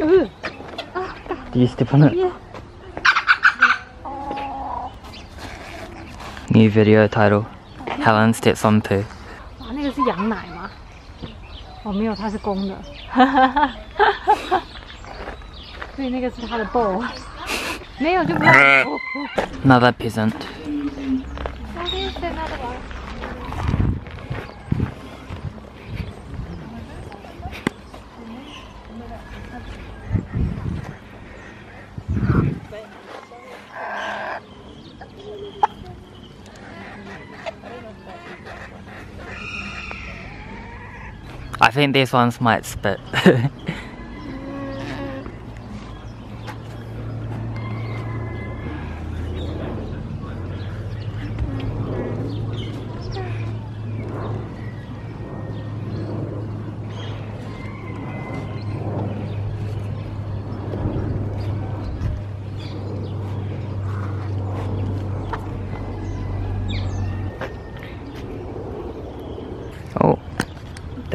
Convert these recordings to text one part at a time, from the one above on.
Uh. Do you step on it? Yeah. New video title Helen steps on poo. 哇，那个是羊奶吗？哦，没有，它是公的。所以那个是它的 bowl。没有就不要。哦哦 Another peasant. I think these ones might spit.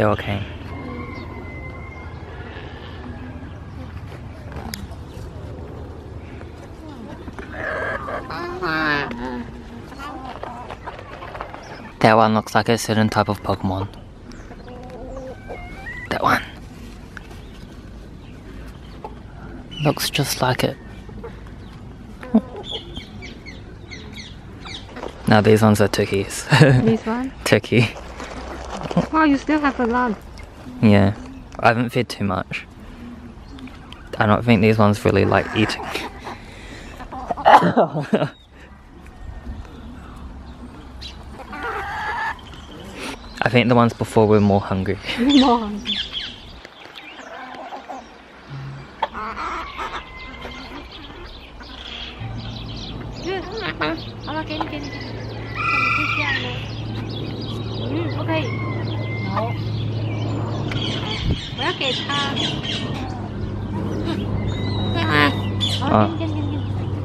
okay. That one looks like a certain type of Pokemon. That one. Looks just like it. Now these ones are turkeys. these one? Turkey. Wow, you still have a lot. Yeah. I haven't fed too much. I don't think these ones really like eating. I think the ones before were more hungry. More. 好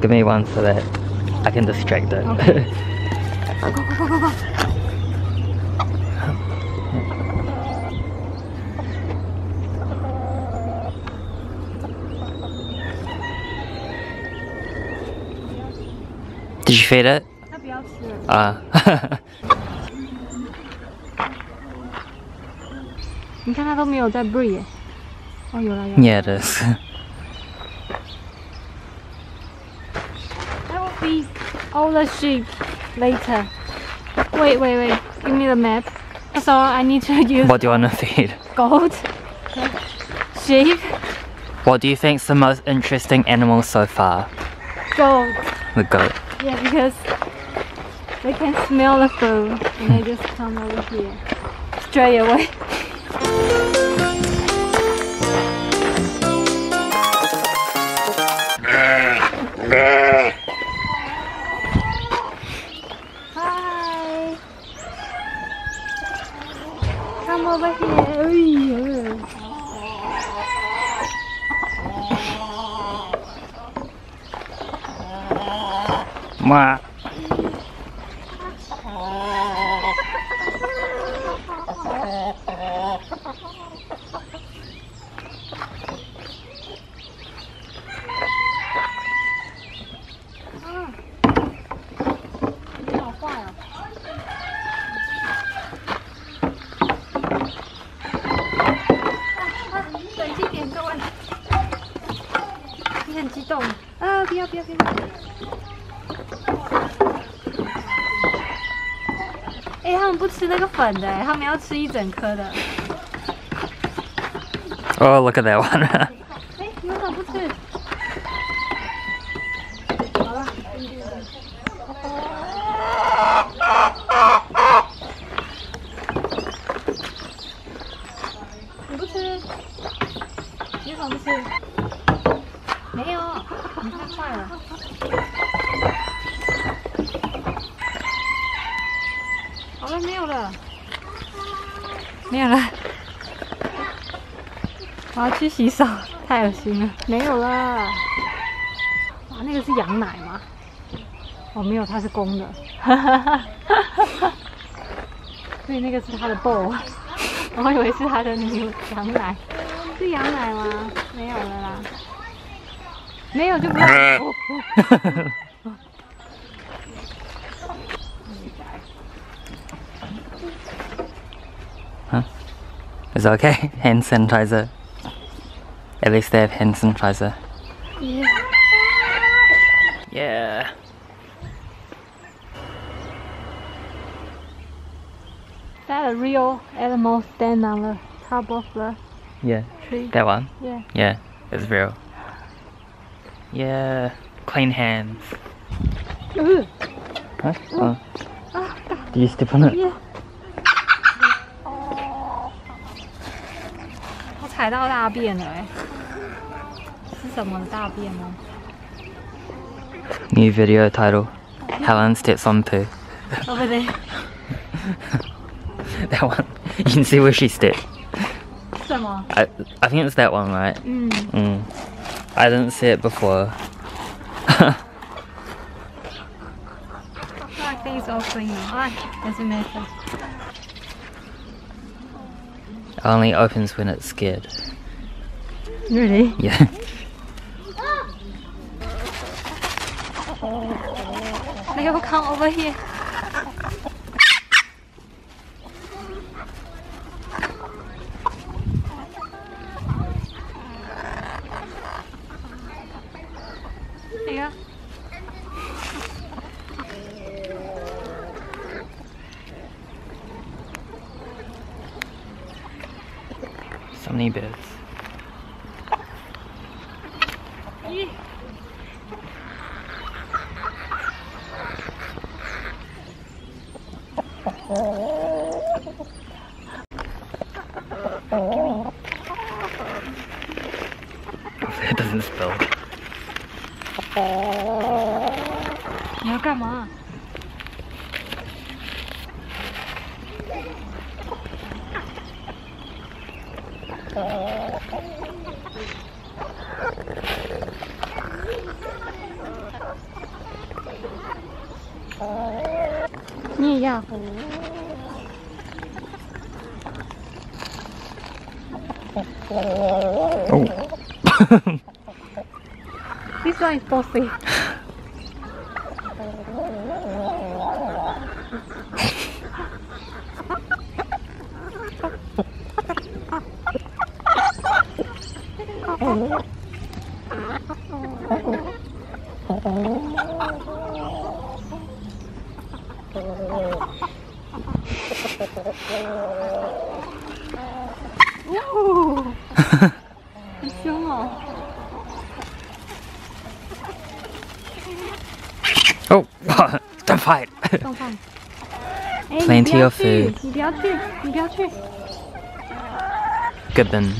Give me one so that I can distract it. Okay. Go, go, go, go, go. Did you feed it? 他不要吃了。 Ah. 你看他都没有在 breathe 耶。哦，有了有了。 yeah, it is. the sheep later. Wait, wait, wait. Give me the map. So I need to use what do you want to feed? goat, sheep, What do you think's the most interesting animal so far? goat. The goat. Yeah, because they can smell the food and they just come over here straight away. Hi. Come over here. Ui, 他们不吃那个粉的，他们要吃一整颗的。 Oh, look at that one. 哎、你为什么不吃？好了， 去洗手，太恶心了。没有了。哇，那个是羊奶吗？哦，没有，它是公的。所以那个是它的 bowl。我以为是它的牛羊奶，是羊奶吗？没有了啦。没有就不要。哦哦 Is that okay? Hand sanitizer. At least they have hand sanitizer. Yeah. Yeah. That a real animal stand on the top of the Yeah. tree. That one? Yeah. Yeah, it's real. Yeah. Clean hands. Ugh. Huh? Oh. Ah, Do you step on it? yeah. 踩到大便了哎、是什么的大便呢？ New video title. Helen steps on poo. Over there. That one. You can see where she stepped. 什么？ I, I think it's that one, right? 嗯， Mm. I didn't see it before. I think it's all clean now. Ah, doesn't matter. It only opens when it's scared. Really? Yeah. They will come over here. Yeah. So many birds. Oh. this one is bossy. oh, don't fight. 放放。哎 Plenty 你不要 of 去 food 你不要去，你不要去。 Gibbon.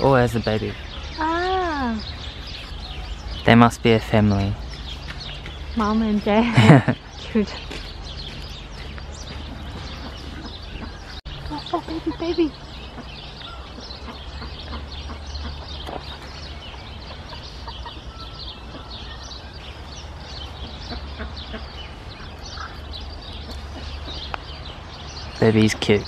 Oh, there's a baby. 啊 They must be a family. ，Mom and Dad cute. Oh, oh, baby, baby. Baby's cute.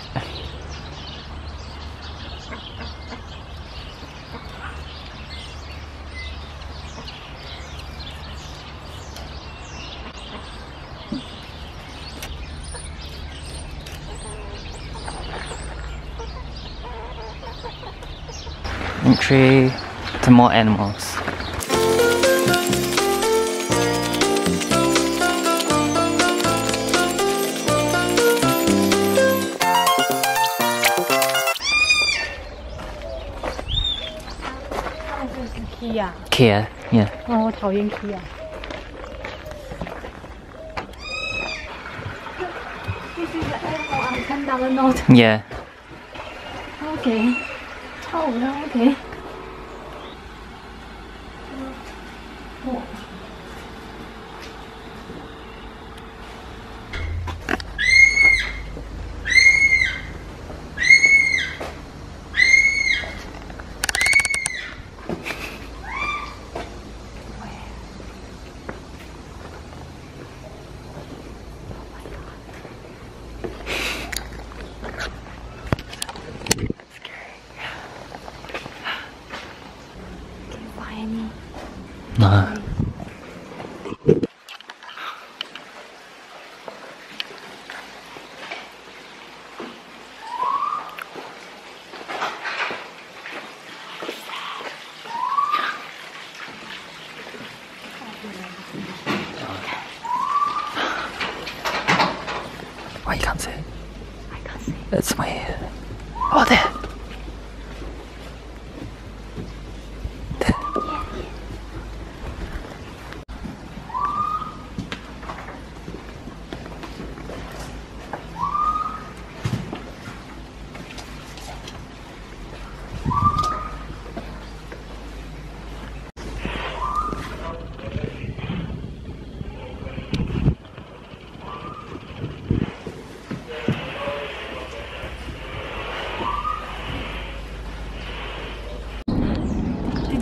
Entry to more animals. 啊。企，yeah. 哦。我讨厌企啊。Yeah. Okay. Oh, okay. It's weird. Oh. There.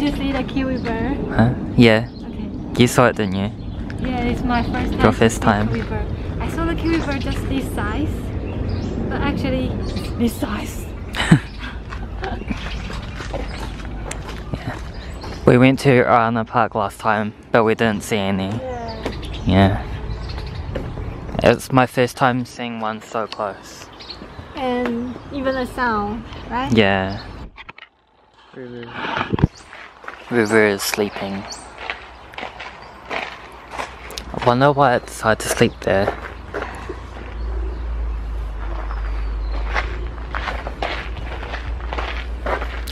Did you see the kiwi bird? Huh? Yeah. Okay. You saw it, didn't you? Yeah, it's my first time. Your to first time. Kiwi bird. I saw the kiwi bird just this size, but actually this size. We went to Orana Park last time, but we didn't see any. Yeah. Yeah. It's my first time seeing one so close. And even the sound, right? Yeah. River is sleeping. I wonder why it decided to sleep there.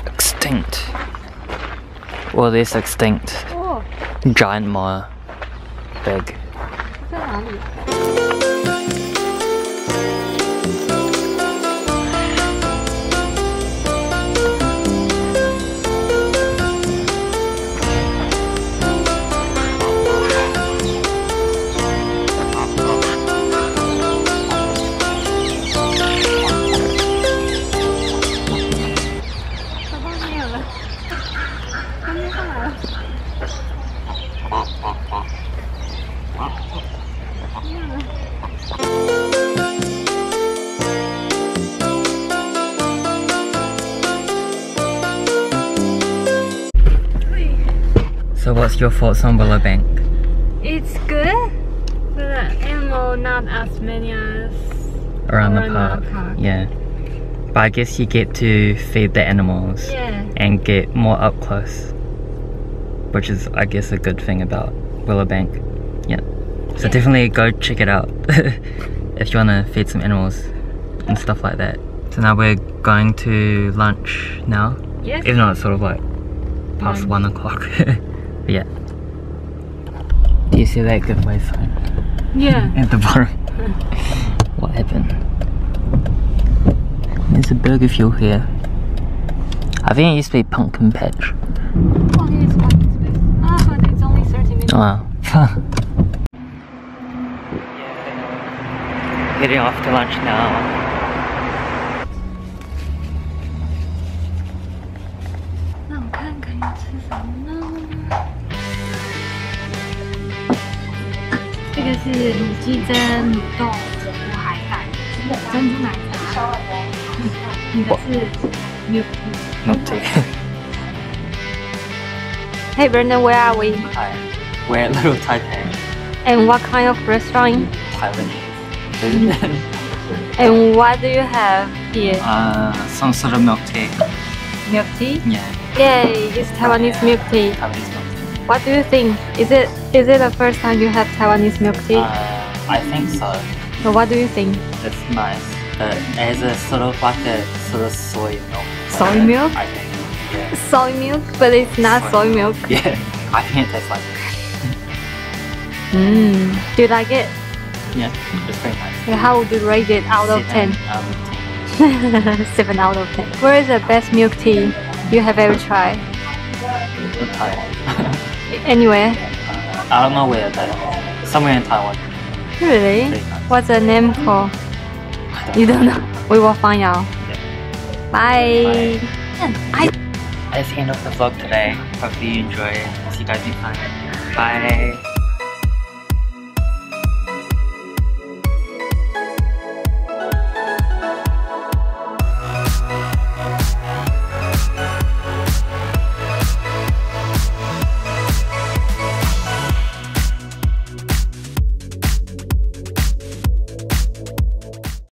Extinct. Well, this extinct Oh, giant moa. Big. So, what's your thoughts on Willow Bank? It's good, but the animal not as many as Around the Around the park. park. Yeah. But I guess you get to feed the animals yeah. and get more up close. Which is, I guess, a good thing about Willow Bank. Yeah. So Yeah. definitely go check it out if you want to feed some animals and stuff like that. So now we're going to lunch now, Yes. even though it's sort of like past one o'clock. but yeah. Do you see that giveaway sign yeah. at the bottom? what happened? There's a burger fuel here. I think it used to be Pumpkin Patch. Oh, it's one space. Ah, but it's only 30 minutes. Oh, wow. Heading off to lunch now. 那我看看要吃什么呢？这个是卤鸡胗、卤豆腐、海带、珍珠奶茶。你的是 milk tea。 Not too. Hey Brendan, where are we? Hi. We're Little Taipei, And what kind of restaurant? Taiwanese. And what do you have here? uh, some sort of milk tea. Milk tea? Yeah, Yay, it's Taiwanese milk tea. Taiwanese milk tea. What do you think? Is it is it the first time you have Taiwanese milk tea? Uh, I think so. so what do you think? It's nice. But it has a sort of like a sort of soy milk. Soy milk? I think. Yeah. Soy milk, but it's not Soy soy milk. Yeah. I think it tastes like Mm. Do you like it? Yeah, it's very nice. How would you rate it out of 10? Out of 10. 7 out of 10. Where is the best milk tea you have ever tried? In Taiwan. Anywhere? I don't know where, but somewhere in Taiwan. Really? Nice. What's the name for? You don't know? We will find out. Bye. I That's the end of the vlog today. Hopefully you enjoy it. See you guys next time. Bye.